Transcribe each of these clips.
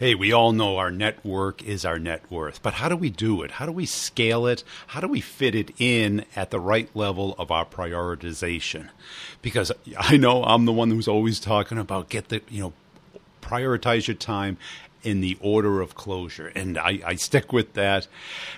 Hey, we all know our network is our net worth, but how do we do it? How do we scale it? How do we fit it in at the right level of our prioritization? Because I know I'm the one who's always talking about get the, you know, prioritize your time in the order of closure. And I, I stick with that.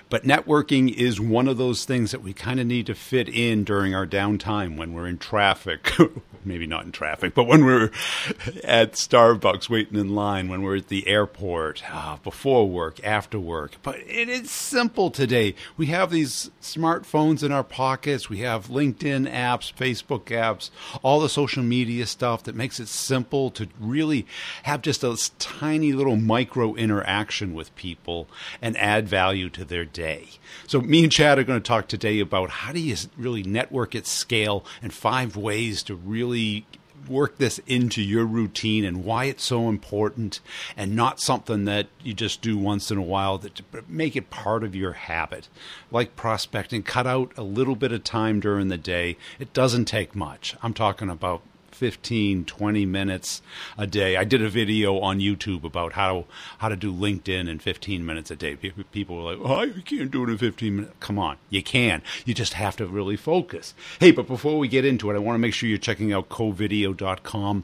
But networking is one of those things that we kind of need to fit in during our downtime when we're in traffic. Maybe not in traffic, but when we're at Starbucks waiting in line, when we're at the airport, uh, before work, after work. But it is simple today. We have these smartphones in our pockets, we have LinkedIn apps, Facebook apps, all the social media stuff that makes it simple to really have just a tiny little micro interaction with people and add value to their day. So, me and Chad are going to talk today about how do you really network at scale and five ways to really work this into your routine and why it's so important and not something that you just do once in a while that make it part of your habit. Like prospecting cut out a little bit of time during the day. It doesn't take much. I'm talking about 15, 20 minutes a day. I did a video on YouTube about how how to do LinkedIn in 15 minutes a day. People were like, "Oh, you can't do it in 15 minutes." Come on, you can. You just have to really focus. Hey, but before we get into it, I want to make sure you're checking out covideo.com.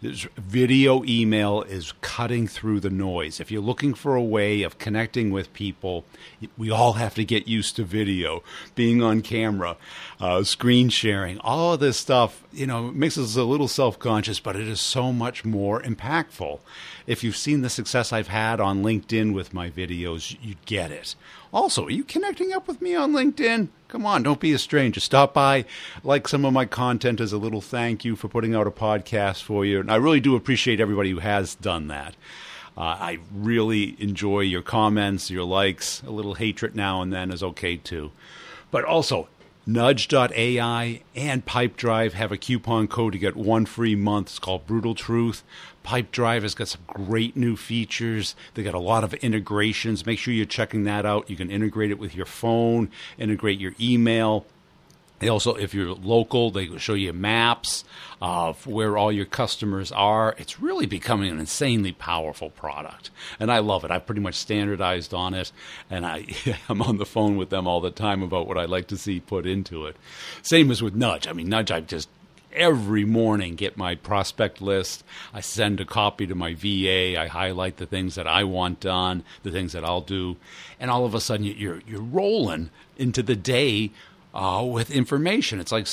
This video email is cutting through the noise. If you're looking for a way of connecting with people, we all have to get used to video, being on camera, uh, screen sharing, all of this stuff. You know, makes us a little little self conscious, but it is so much more impactful. If you've seen the success I've had on LinkedIn with my videos, you get it. Also, are you connecting up with me on LinkedIn? Come on, don't be a stranger. Stop by, like some of my content as a little thank you for putting out a podcast for you. And I really do appreciate everybody who has done that. Uh, I really enjoy your comments, your likes. A little hatred now and then is okay too. But also, Nudge.ai and Pipedrive have a coupon code to get one free month. It's called Brutal Truth. Pipedrive has got some great new features. They got a lot of integrations. Make sure you're checking that out. You can integrate it with your phone, integrate your email. They also, if you're local, they show you maps of where all your customers are. It's really becoming an insanely powerful product, and I love it. I've pretty much standardized on it, and I I'm on the phone with them all the time about what I'd like to see put into it. Same as with Nudge. I mean, Nudge, I just every morning get my prospect list. I send a copy to my VA. I highlight the things that I want done, the things that I'll do, and all of a sudden you're you're rolling into the day uh, with information. It's like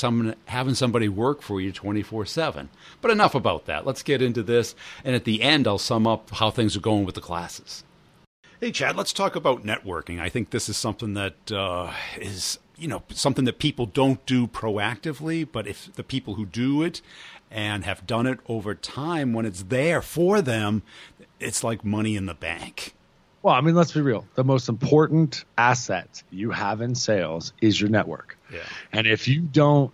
having somebody work for you 24 7. But enough about that. Let's get into this. And at the end, I'll sum up how things are going with the classes. Hey, Chad, let's talk about networking. I think this is something that uh, is, you know, something that people don't do proactively, but if the people who do it and have done it over time, when it's there for them, it's like money in the bank. Well, I mean, let's be real. The most important asset you have in sales is your network. Yeah. And if you don't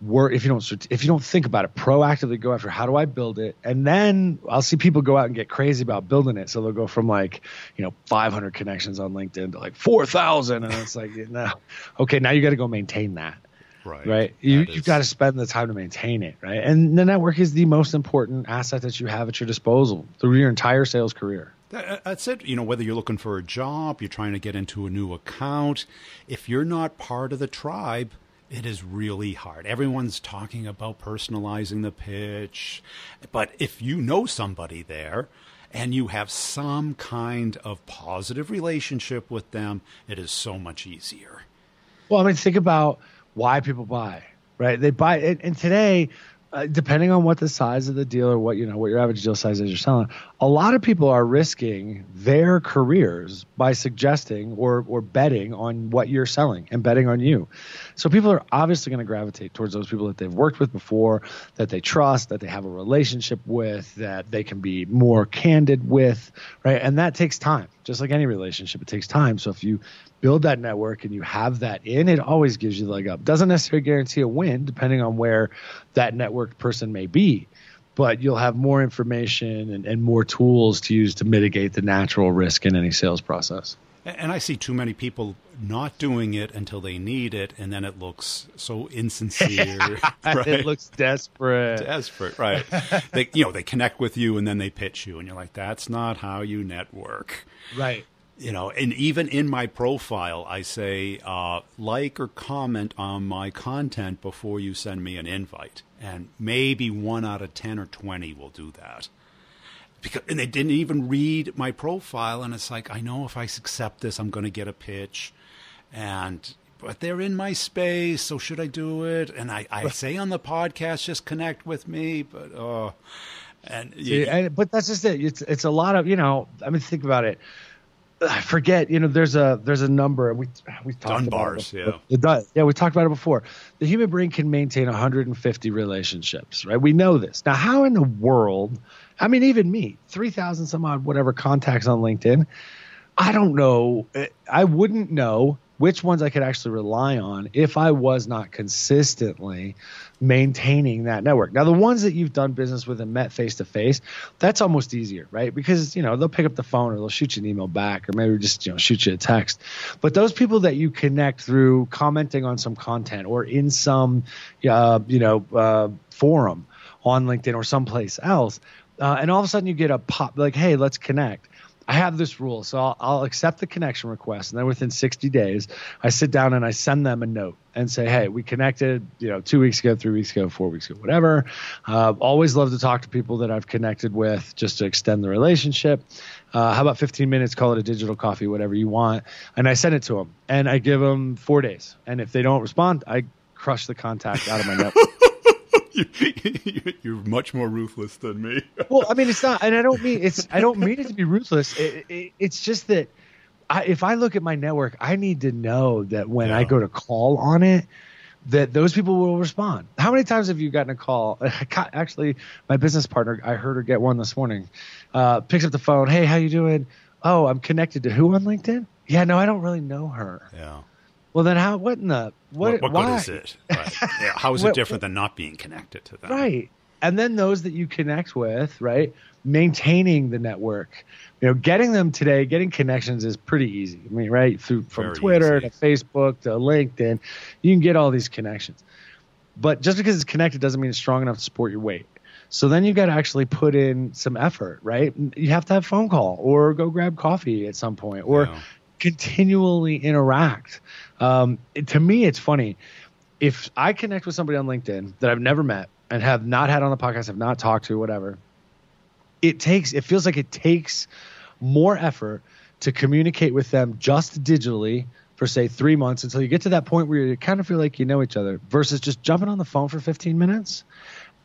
work, if you don't, if you don't think about it, proactively go after how do I build it, and then I'll see people go out and get crazy about building it. So they'll go from like, you know, 500 connections on LinkedIn to like 4,000, and it's like, no, okay, now you got to go maintain that. Right. Right. You, is... You've got to spend the time to maintain it. Right. And the network is the most important asset that you have at your disposal through your entire sales career. Uh, that's it. You know, whether you're looking for a job, you're trying to get into a new account, if you're not part of the tribe, it is really hard. Everyone's talking about personalizing the pitch, but if you know somebody there and you have some kind of positive relationship with them, it is so much easier. Well, I mean, think about why people buy, right? They buy, and, and today, uh, depending on what the size of the deal or what you know what your average deal size is you're selling a lot of people are risking their careers by suggesting or or betting on what you're selling and betting on you. So people are obviously going to gravitate towards those people that they've worked with before that they trust that they have a relationship with that they can be more candid with right? And that takes time. Just like any relationship it takes time. So if you build that network and you have that in, it always gives you the leg up. Doesn't necessarily guarantee a win, depending on where that networked person may be, but you'll have more information and, and more tools to use to mitigate the natural risk in any sales process. And I see too many people not doing it until they need it, and then it looks so insincere. right? It looks desperate. Desperate, right? they, you know, they connect with you, and then they pitch you, and you're like, "That's not how you network." Right. You know, and even in my profile, I say uh, like or comment on my content before you send me an invite, and maybe one out of ten or twenty will do that. Because and they didn't even read my profile and it's like I know if I accept this I'm going to get a pitch. And but they're in my space so should I do it? And I, I say on the podcast just connect with me but oh uh, and, See, and but that's just it. It's it's a lot of you know I mean think about it I forget, you know, there's a there's a number we we talked Dunbars, about it. yeah. yeah, we talked about it before. The human brain can maintain 150 relationships, right? We know this. Now, how in the world I mean, even me, 3,000 some odd whatever contacts on LinkedIn. I don't know. Eh, I wouldn't know which ones I could actually rely on if I was not consistently maintaining that network. Now, the ones that you've done business with and met face to face, that's almost easier, right? Because, you know, they'll pick up the phone or they'll shoot you an email back or maybe just, you know, shoot you a text. But those people that you connect through commenting on some content or in some, uh, you know, uh, forum on LinkedIn or someplace else, uh, and all of a sudden you get a pop like, hey, let's connect. I have this rule, so I'll, I'll, accept the connection request, and then within 60 days, I sit down and I send them a note and say, "Hey, we connected, you know, two weeks ago, three weeks ago, four weeks ago, whatever." Uh, always love to talk to people that I've connected with just to extend the relationship. Uh, how about 15 minutes? Call it a digital coffee, whatever you want, and I send it to them, and I give them four days, and if they don't respond, I crush the contact out of my network. you, are much more ruthless than me. well, I mean, it's not, and I don't mean it's. I don't mean it to be ruthless. It, it, it's just that I, if I look at my network, I need to know that when yeah. I go to call on it, that those people will respond. How many times have you gotten a call? Actually, my business partner, I heard her get one this morning. Uh, picks up the phone. Hey, how you doing? Oh, I'm connected to who on LinkedIn? Yeah, no, I don't really know her. Yeah. Well, then how? What in the what? What, what good is it? Right. Yeah, how is it different than not being connected to them? Right. And then those that you connect with, right? Maintaining the network, you know, getting them today, getting connections is pretty easy. I mean, right? Through from Very Twitter easy. to Facebook to LinkedIn, you can get all these connections. But just because it's connected doesn't mean it's strong enough to support your weight. So then you've got to actually put in some effort, right? You have to have phone call or go grab coffee at some point or yeah. Continually interact. Um, it, to me, it's funny. If I connect with somebody on LinkedIn that I've never met and have not had on the podcast, have not talked to, whatever, it takes, it feels like it takes more effort to communicate with them just digitally for say three months until you get to that point where you kind of feel like you know each other versus just jumping on the phone for 15 minutes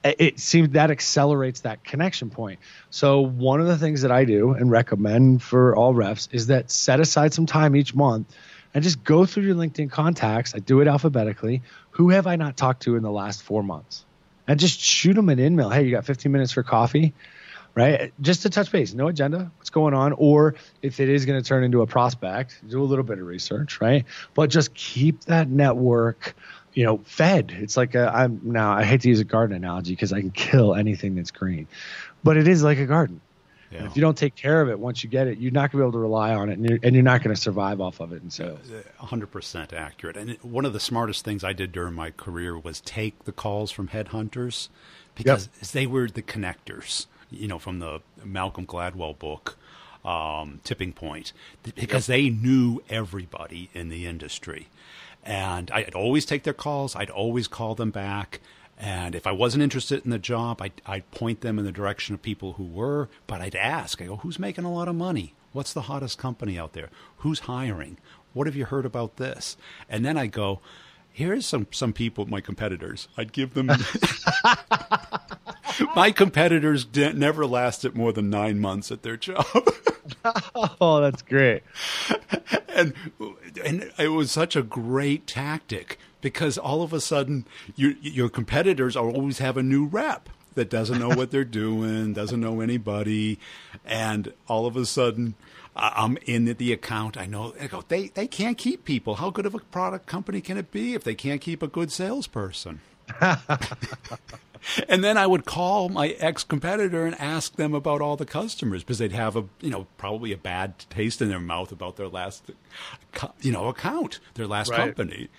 it seems that accelerates that connection point. So one of the things that I do and recommend for all refs is that set aside some time each month and just go through your LinkedIn contacts. I do it alphabetically. Who have I not talked to in the last four months? And just shoot them an email. Hey, you got 15 minutes for coffee, right? Just to touch base, no agenda, what's going on? Or if it is going to turn into a prospect, do a little bit of research, right? But just keep that network you know, fed. It's like i am now. I hate to use a garden analogy because I can kill anything that's green, but it is like a garden. Yeah. If you don't take care of it once you get it, you're not going to be able to rely on it, and you're, and you're not going to survive off of it in sales. 100% accurate. And one of the smartest things I did during my career was take the calls from headhunters because yep. they were the connectors, you know, from the Malcolm Gladwell book, um, Tipping Point, because yep. they knew everybody in the industry. And I'd always take their calls, I'd always call them back. And if I wasn't interested in the job, I'd, I'd, point them in the direction of people who were, but I'd ask, I go, who's making a lot of money? What's the hottest company out there? Who's hiring? What have you heard about this? And then I go, here's some, some people, my competitors. I'd give them. my competitors never lasted more than nine months at their job. oh, that's great. And and it was such a great tactic because all of a sudden you, your competitors always have a new rep that doesn't know what they're doing, doesn't know anybody, and all of a sudden I'm in the account. I know they they can't keep people. How good of a product company can it be if they can't keep a good salesperson? and then I would call my ex competitor and ask them about all the customers because they'd have a you know probably a bad taste in their mouth about their last you know account, their last right. company.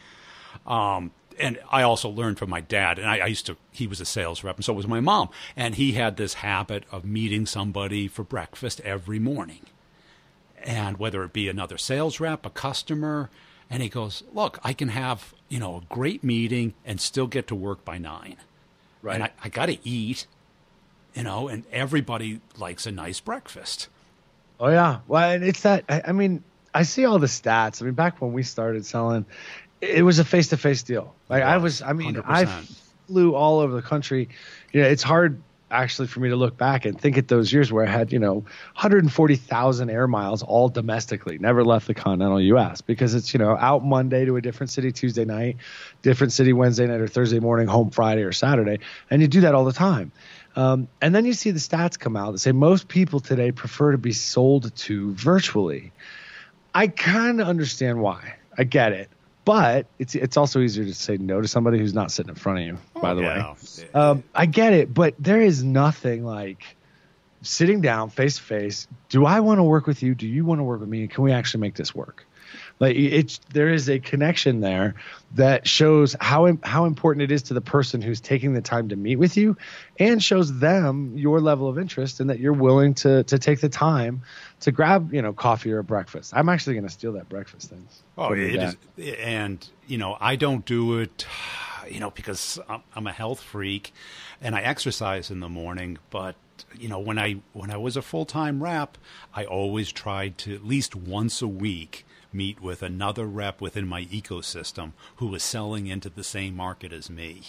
Um, and I also learned from my dad, and I, I, used to. He was a sales rep, and so was my mom, and he had this habit of meeting somebody for breakfast every morning, and whether it be another sales rep, a customer, and he goes, "Look, I can have you know a great meeting and still get to work by nine, right? And I, I got to eat, you know, and everybody likes a nice breakfast." Oh yeah, well, it's that. I, I mean, I see all the stats. I mean, back when we started selling, it was a face to face deal. Like I was, I mean, 100%. I flew all over the country. You know, it's hard actually for me to look back and think at those years where I had, you know, 140,000 air miles all domestically, never left the continental US because it's, you know, out Monday to a different city Tuesday night, different city Wednesday night or Thursday morning, home Friday or Saturday. And you do that all the time. Um, and then you see the stats come out that say most people today prefer to be sold to virtually. I kind of understand why. I get it but it's it's also easier to say no to somebody who's not sitting in front of you. By the yeah. way, um, I get it, but there is nothing like sitting down face to face. Do I want to work with you? Do you want to work with me? Can we actually make this work? Like it's there is a connection there that shows how how important it is to the person who's taking the time to meet with you, and shows them your level of interest and that you're willing to to take the time to grab you know coffee or breakfast. I'm actually going to steal that breakfast thing. Oh, it is, and you know I don't do it, you know, because I'm a health freak, and I exercise in the morning, but you know when i when i was a full-time rep i always tried to at least once a week meet with another rep within my ecosystem who was selling into the same market as me.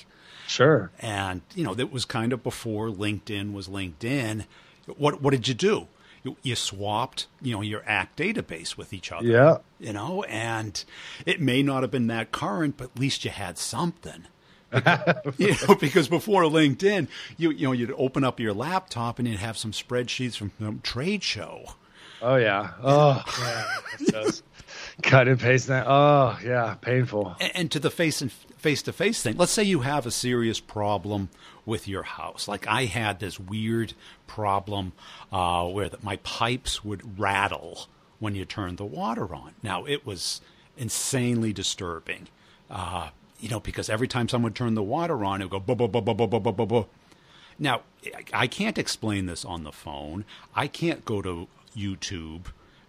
Sure. And, you know, that was kind of before LinkedIn was LinkedIn. What, what did you do? You, you swapped, you know, your ACT database with each other. Yeah. You know, and it may not have been that current, but at least you had something. Because, you know, because before LinkedIn, you you know you'd open up your laptop and you'd have some spreadsheets from some trade show. Oh yeah. Oh yeah. Cut and paste that. Oh yeah, painful. And, and to the face and face to face thing. Let's say you have a serious problem with your house. Like I had this weird problem uh, where the, my pipes would rattle when you turned the water on. Now it was insanely disturbing. Uh, you know, because every time someone turned the water on, it would go blah blah blah blah blah blah blah blah. Now, I can't explain this on the phone. I can't go to YouTube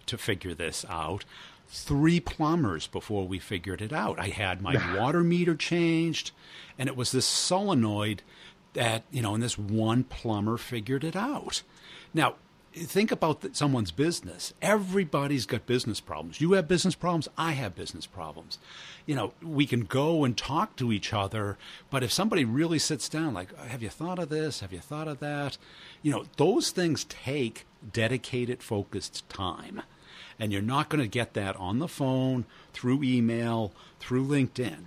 to figure this out three plumbers before we figured it out. I had my water meter changed, and it was this solenoid that, you know, and this one plumber figured it out. Now, think about someone's business. Everybody's got business problems. You have business problems. I have business problems. You know, we can go and talk to each other, but if somebody really sits down, like, have you thought of this? Have you thought of that? You know, those things take dedicated, focused time. And you're not going to get that on the phone, through email, through LinkedIn.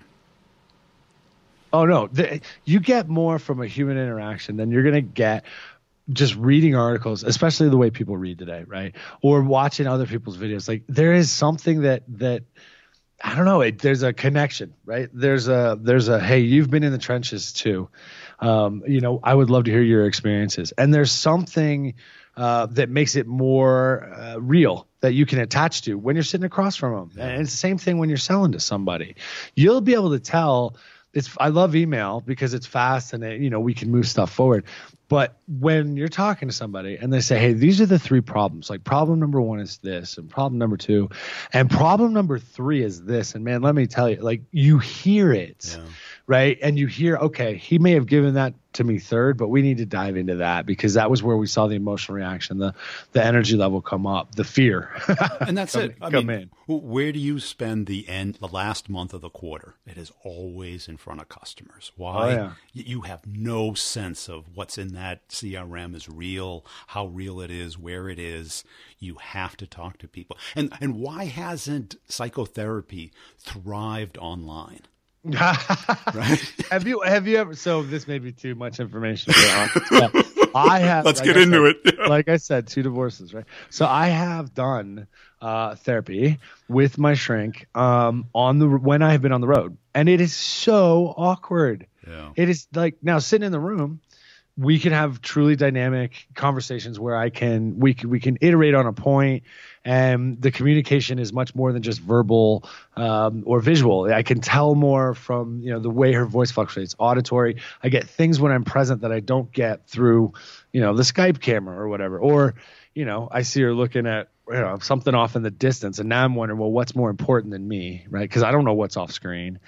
Oh, no. The, you get more from a human interaction than you're going to get just reading articles, especially the way people read today, right? Or watching other people's videos. Like there is something that, that, I don't know. It, there's a connection, right? There's a there's a hey, you've been in the trenches too. Um, you know, I would love to hear your experiences. And there's something uh, that makes it more uh, real that you can attach to when you're sitting across from them. And it's the same thing when you're selling to somebody. You'll be able to tell. It's I love email because it's fast and it, you know we can move stuff forward. But when you're talking to somebody and they say, "Hey, these are the three problems. Like problem number 1 is this, and problem number 2, and problem number 3 is this." And man, let me tell you, like you hear it. Yeah right? And you hear, okay, he may have given that to me third, but we need to dive into that because that was where we saw the emotional reaction, the the energy level come up, the fear. and that's come, it. I come mean, in. Where do you spend the end, the last month of the quarter? It is always in front of customers. Why? Oh, yeah. You have no sense of what's in that CRM is real, how real it is, where it is. You have to talk to people. And and why hasn't psychotherapy thrived online? Right? Have you have you ever? So this may be too much information. yeah. I have. Let's like get I into said, it. like I said, two divorces, right? So I have done uh, therapy with my shrink um, on the when I have been on the road, and it is so awkward. Yeah. It is like now sitting in the room, we can have truly dynamic conversations where I can we can we can iterate on a point and the communication is much more than just verbal um, or visual. I can tell more from you know the way her voice fluctuates, auditory. I get things when I'm present that I don't get through you know the Skype camera or whatever. Or you know I see her looking at you know something off in the distance, and now I'm wondering, well, what's more important than me, right? Because I don't know what's off screen.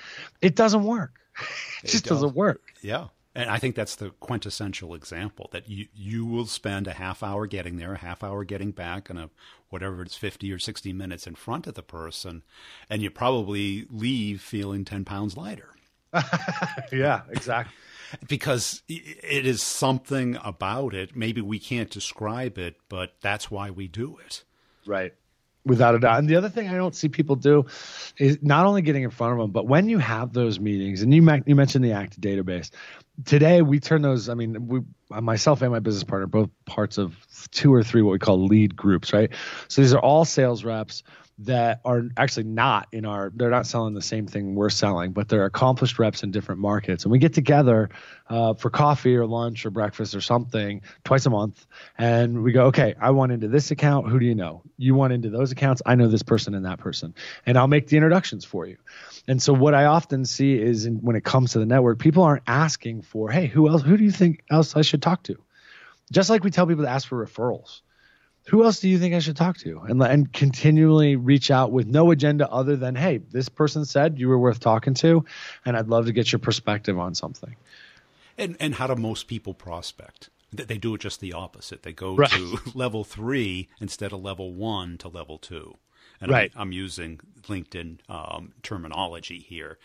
It doesn't work. it, it just does. doesn't work. Yeah. And I think that's the quintessential example that you, you will spend a half hour getting there, a half hour getting back, and a whatever it's 50 or 60 minutes in front of the person, and you probably leave feeling 10 pounds lighter. yeah, exactly. because it is something about it. Maybe we can't describe it, but that's why we do it. Right without a doubt. And the other thing I don't see people do is not only getting in front of them, but when you have those meetings, and you you mentioned the ACT database. Today we turn those. I mean, we myself and my business partner both parts of two or three what we call lead groups, right? So these are all sales reps that are actually not in our they're not selling the same thing we're selling but they're accomplished reps in different markets. And we get together uh, for coffee or lunch or breakfast or something twice a month and we go okay i want into this account. Who do you know? You want into those accounts. I know this person and that person. And i'll make the introductions for you and so what i often see is in, when it comes to the network people aren't asking for hey who else who do you think else i should talk to just like we tell people to ask for referrals who else do you think I should talk to? And and continually reach out with no agenda other than, hey, this person said you were worth talking to, and I'd love to get your perspective on something. And and how do most people prospect? They do it just the opposite. They go right. to level three instead of level one to level two. And right. I'm, I'm using LinkedIn um, terminology here.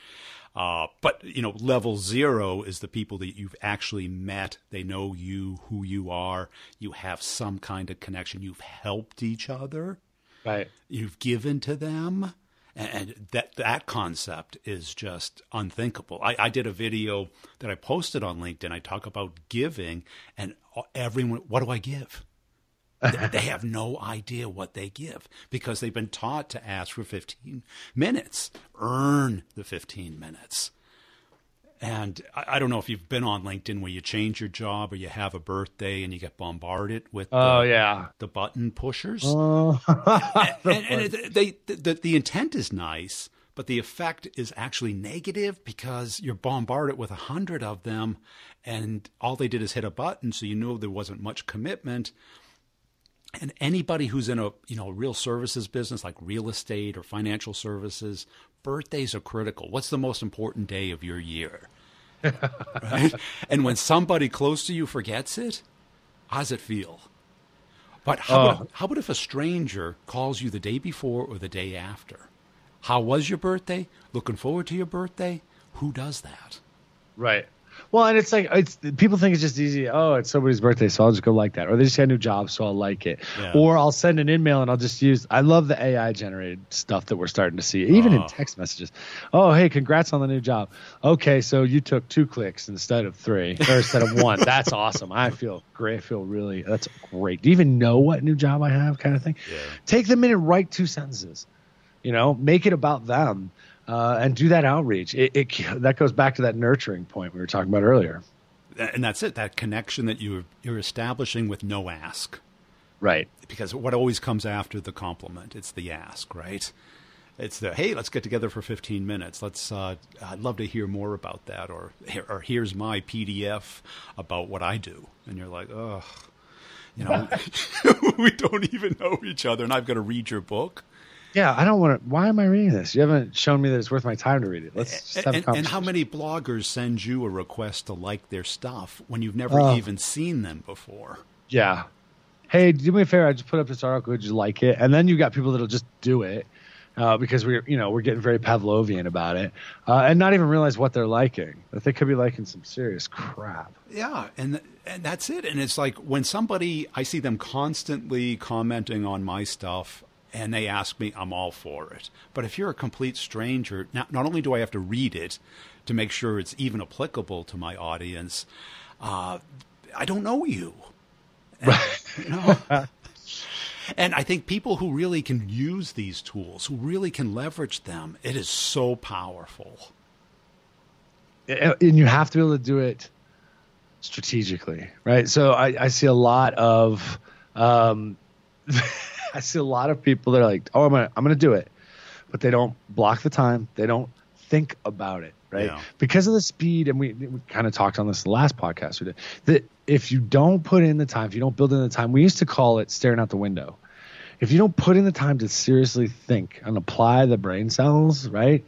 Uh, but you know, level zero is the people that you've actually met. They know you, who you are. You have some kind of connection. You've helped each other. Right. You've given to them. And that that concept is just unthinkable. I, I did a video that I posted on LinkedIn. I talk about giving, and everyone, what do I give? They have no idea what they give because they've been taught to ask for 15 minutes, earn the 15 minutes. And I, don't know if you've been on LinkedIn where you change your job or you have a birthday and you get bombarded with oh the, yeah the button pushers. Uh, and, and it, they the, the intent is nice, but the effect is actually negative because you're bombarded with a hundred of them, and all they did is hit a button, so you know there wasn't much commitment and anybody who's in a you know real services business like real estate or financial services birthdays are critical. What's the most important day of your year? Right? And when somebody close to you forgets it how does it feel? But how, uh, about, how about if a stranger calls you the day before or the day after? How was your birthday? Looking forward to your birthday? Who does that? Right well, and it's like it's people think it's just easy. Oh, it's somebody's birthday, so I'll just go like that. Or they just got a new job, so I'll like it. Yeah. Or I'll send an email and I'll just use. I love the AI generated stuff that we're starting to see, even in oh. text messages. Oh, hey, congrats on the new job. Okay, so you took two clicks instead of three, or instead of one. That's awesome. I feel great. I feel really. That's great. Do you even know what new job I have? Kind of thing. Yeah. Take the minute, and write two sentences. You know, make it about them uh, and do that outreach. It, it, that goes back to that nurturing point we were talking about earlier. And that's it. That connection that you you're establishing with no ask. Right. Because what always comes after the compliment, it's the ask, right? It's the hey, let's get together for 15 minutes. Let's. Uh, I'd love to hear more about that, or or here's my PDF about what I do, and you're like, oh, you know, we don't even know each other, and I've got to read your book. Yeah, I don't want to. Why am I reading this? You haven't shown me that it's worth my time to read it. Let's and, and, and how many bloggers send you a request to like their stuff when you've never uh, even seen them before? Yeah. Hey, do me a favor. I just put up this article. Would you like it? And then you've got people that'll just do it uh, because we're you know we're getting very Pavlovian about it, uh, and not even realize what they're liking. That they could be liking some serious crap. Yeah, and and that's it. And it's like when somebody I see them constantly commenting on my stuff and they ask me, I'm all for it. But if you're a complete stranger, not, not only do I have to read it to make sure it's even applicable to my audience, uh, I don't know you. And, you know? and I think people who really can use these tools, who really can leverage them, it is so powerful. and you have to be able to do it strategically, right? So I, I see a lot of, um, I see a lot of people that are like, oh, I'm gonna, I'm gonna do it, but they don't block the time. They don't think about it, right? Yeah. Because of the speed, and we, we kind of talked on this last podcast we did, that if you don't put in the time, if you don't build in the time, we used to call it staring out the window if you don't put in the time to seriously think and apply the brain cells, right,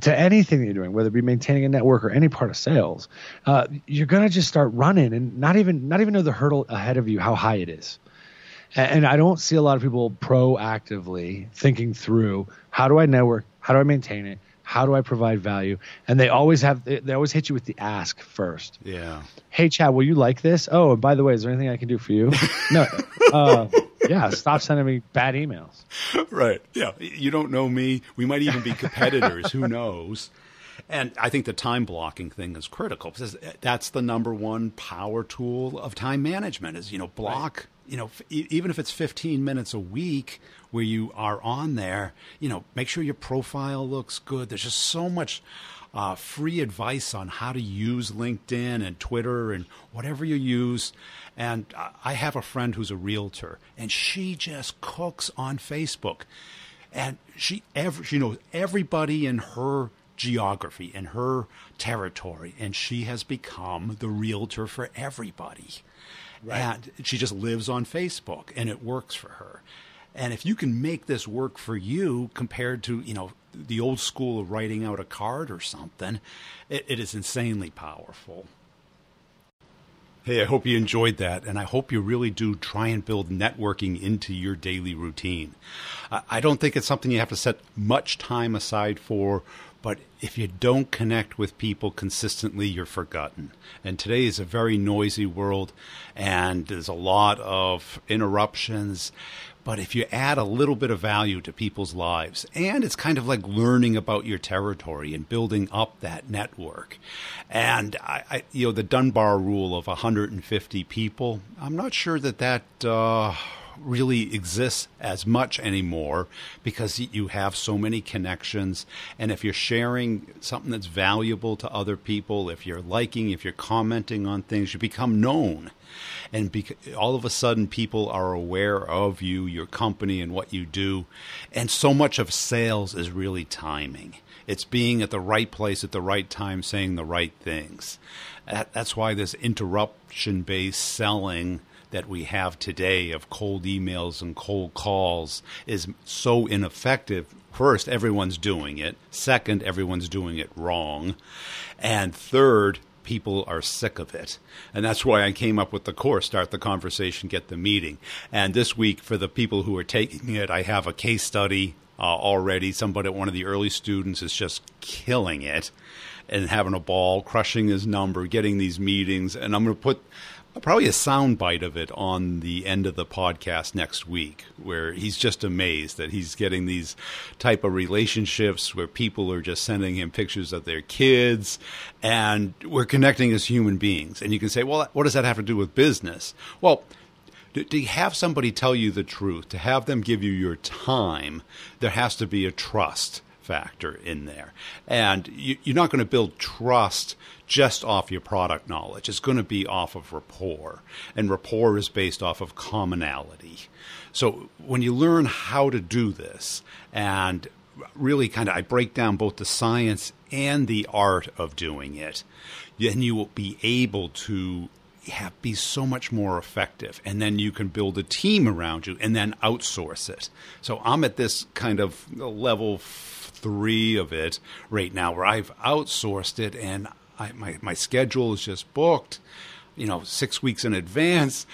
to anything that you're doing, whether it be maintaining a network or any part of sales, uh, you're gonna just start running and not even not even know the hurdle ahead of you how high it is. And, I don't see a lot of people proactively thinking through how do I network, how do I maintain it, how do I provide value? And they always have they, they, always hit you with the ask first. Yeah. Hey Chad, will you like this? Oh, and by the way, is there anything I can do for you? no. Uh, yeah, stop sending me bad emails. Right. Yeah. You don't know me. We might even be competitors. Who knows? And I think the time blocking thing is critical because that's the number one power tool of time management is, you know, block. You know, even if it's 15 minutes a week where you are on there, you know, make sure your profile looks good. There's just so much uh, free advice on how to use LinkedIn and Twitter and whatever you use. And I have a friend who's a realtor, and she just cooks on Facebook. And she, every, she knows everybody in her geography, in her territory, and she has become the realtor for everybody. Right. And she just lives on Facebook, and it works for her. And if you can make this work for you compared to, you know, the old school of writing out a card or something, it, it is insanely powerful. Hey, I hope you enjoyed that, and I hope you really do try and build networking into your daily routine. I don't think it's something you have to set much time aside for, but if you don't connect with people consistently, you're forgotten. And today is a very noisy world, and there's a lot of interruptions. But if you add a little bit of value to people's lives, and it's kind of like learning about your territory and building up that network. And I, I you know, the Dunbar rule of 150 people, I'm not sure that that. Uh, really exists as much anymore because you have so many connections. And if you're sharing something that's valuable to other people, if you're liking, if you're commenting on things, you become known. And all of a sudden, people are aware of you, your company, and what you do. And so much of sales is really timing. It's being at the right place at the right time, saying the right things. that's why this interruption based selling that we have today of cold emails and cold calls is so ineffective. First, everyone's doing it. Second, everyone's doing it wrong. And third, people are sick of it. And that's why I came up with the course Start the Conversation, Get the Meeting. And this week, for the people who are taking it, I have a case study uh, already. Somebody, one of the early students, is just killing it and having a ball, crushing his number, getting these meetings. And I'm going to put probably a soundbite of it on the end of the podcast next week where he's just amazed that he's getting these type of relationships where people are just sending him pictures of their kids and we're connecting as human beings and you can say well what does that have to do with business well to, have somebody tell you the truth to have them give you your time there has to be a trust factor in there. And you, are not going to build trust just off your product knowledge. It's going to be off of rapport. And rapport is based off of commonality. So when you learn how to do this and really kind of I break down both the science and the art of doing it, then you will be able to have, be so much more effective. And then you can build a team around you and then outsource it. So I'm at this kind of level three of it right now where I've outsourced it and I, my, my schedule is just booked, you know, six weeks in advance,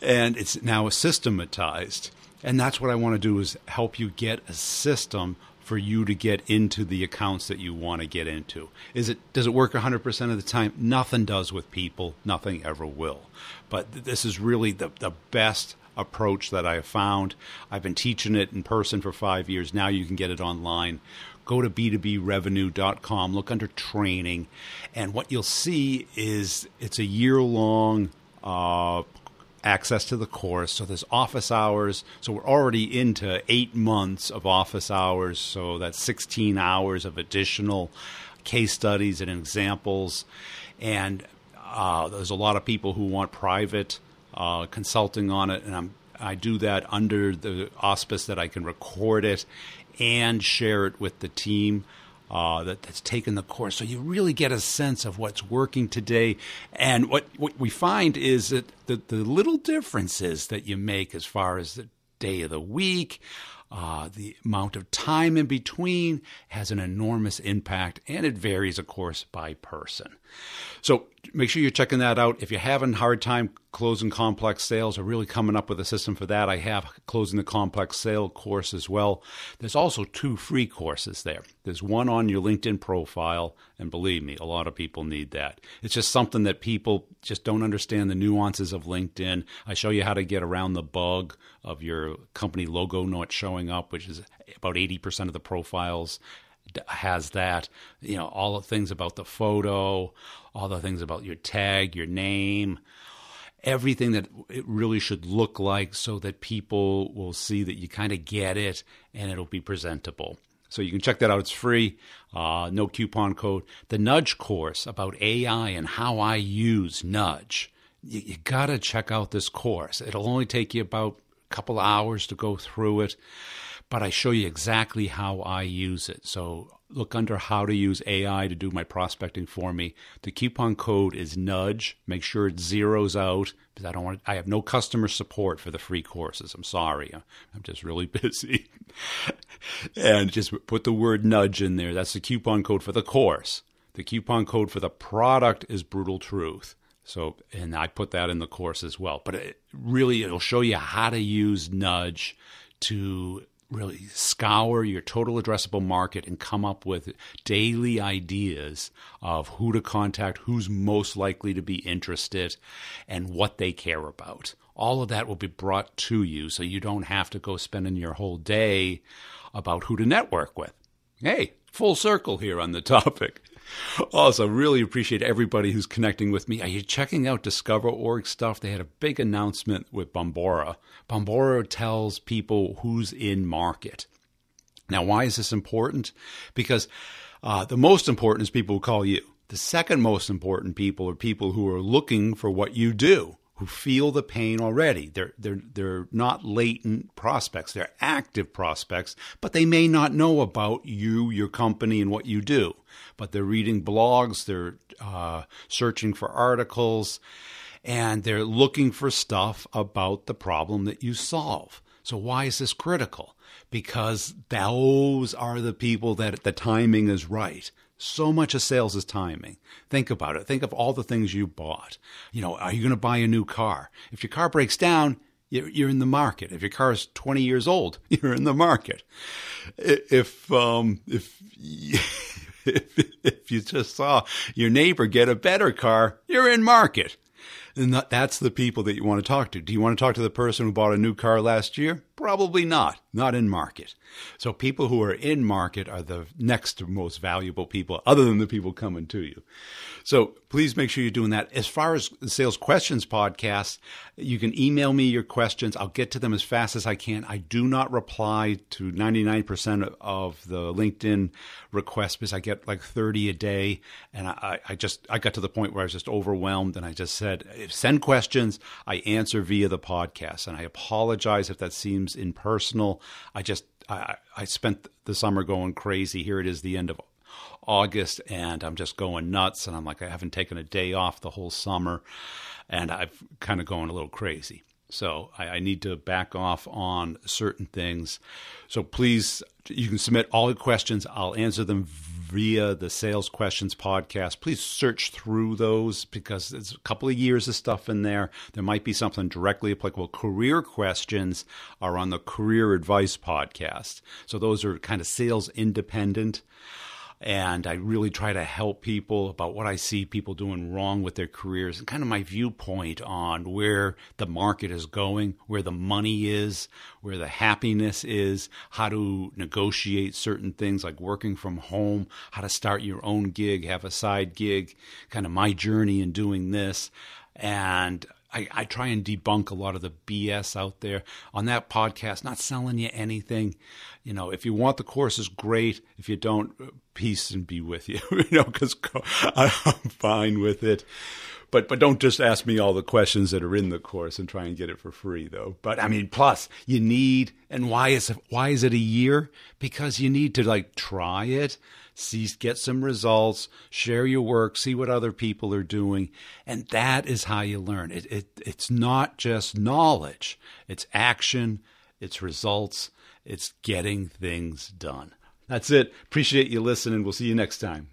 and it's now systematized. And that's what I want to do is help you get a system for you to get into the accounts that you want to get into. Is it does it work 100% of the time? Nothing does with people, nothing ever will. But this is really the the best approach that I have found. I've been teaching it in person for 5 years. Now you can get it online go to b2brevenue.com, look under training, and what you'll see is it's a year long uh, access to the course. So there's office hours. So we're already into eight months of office hours. So that's 16 hours of additional case studies and examples. And uh, there's a lot of people who want private uh, consulting on it, and I'm, I do that under the auspice that I can record it and share it with the team. Uh, that, that's taken the course. So you really get a sense of what's working today. And what, what we find is that the, the little differences that you make as far as the day of the week, uh, the amount of time in between has an enormous impact, and it varies, of course, by person. So make sure you're checking that out. If you're having a hard time closing complex sales or really coming up with a system for that, I have closing the complex sale course as well. There's also two free courses there. There's one on your LinkedIn profile, and believe me, a lot of people need that. It's just something that people just don't understand the nuances of LinkedIn. I show you how to get around the bug of your company logo not showing up, which is about 80% of the profiles has that. You know, all the things about the photo, all the things about your tag, your name, everything that it really should look like so that people will see that you kind of get it and it'll be presentable. So you can check that out. It's free, uh, no coupon code. The Nudge course about AI and how I use Nudge. You, you got to check out this course. It'll only take you about a couple hours to go through it but I show you exactly how I use it. So look under how to use AI to do my prospecting for me. The coupon code is nudge. Make sure it zeroes out because I don't want. I have no customer support for the free courses. I'm sorry. I'm just really busy. and just put the word nudge in there. That's the coupon code for the course. The coupon code for the product is brutal truth. So, and I put that in the course as well. But it really, it'll show you how to use Nudge to really scour your total addressable market and come up with daily ideas of who to contact, who's most likely to be interested, and what they care about. All of that will be brought to you so you don't have to go spending your whole day about who to network with. Hey, full circle here on the topic. Also, really appreciate everybody who's connecting with me. Are you checking out Discover.org stuff? They had a big announcement with Bombora. Bombora tells people who's in market. Now, why is this important? Because uh, the most important is people who call you. The second most important people are people who are looking for what you do who feel the pain already. They're they're they're not latent prospects. They're active prospects, but they may not know about you, your company, and what you do. But they're reading blogs. They're uh, searching for articles, and they're looking for stuff about the problem that you solve. So why is this critical? Because those are the people that the timing is right. So much of sales is timing. Think about it. Think of all the things you bought. You know, are you going to buy a new car? If your car breaks down, you're in the market. If your car is 20 years old, you're in the market. If um, if if, if you just saw your neighbor get a better car, you're in market. And that's the people that you want to talk to. Do you want to talk to the person who bought a new car last year? Probably not. Not in market. So people who are in market are the next most valuable people, other than the people coming to you. So please make sure you're doing that. As far as the Sales Questions podcast, you can email me your questions. I'll get to them as fast as I can. I do not reply to 99% of the LinkedIn requests because I get like 30 a day. And I, I just, I got to the point where I was just overwhelmed and I just said, send questions. I answer via the podcast. And I apologize if that seems impersonal. I just, I, I spent the summer going crazy. Here it is, the end of August, and I'm just going nuts. And I'm like, I haven't taken a day off the whole summer, and I've kind of going a little crazy. So I, I, need to back off on certain things. So please, you can submit all the questions. I'll answer them via the Sales Questions podcast. Please search through those because there's a couple of years of stuff in there. There might be something directly applicable. Career questions are on the Career Advice podcast. So those are kind of sales independent and I really try to help people about what I see people doing wrong with their careers and kind of my viewpoint on where the market is going, where the money is, where the happiness is, how to negotiate certain things like working from home, how to start your own gig, have a side gig, kind of my journey in doing this. And I, I try and debunk a lot of the BS out there on that podcast, not selling you anything. You know, if you want the course, is great. If you don't, peace and be with you, you know, because I'm fine with it. But but don't just ask me all the questions that are in the course and try and get it for free though. But I mean, plus you need and why is why is it a year? Because you need to like try it, see get some results, share your work, see what other people are doing, and that is how you learn. It it it's not just knowledge; it's action, it's results, it's getting things done. That's it. Appreciate you listening. We'll see you next time.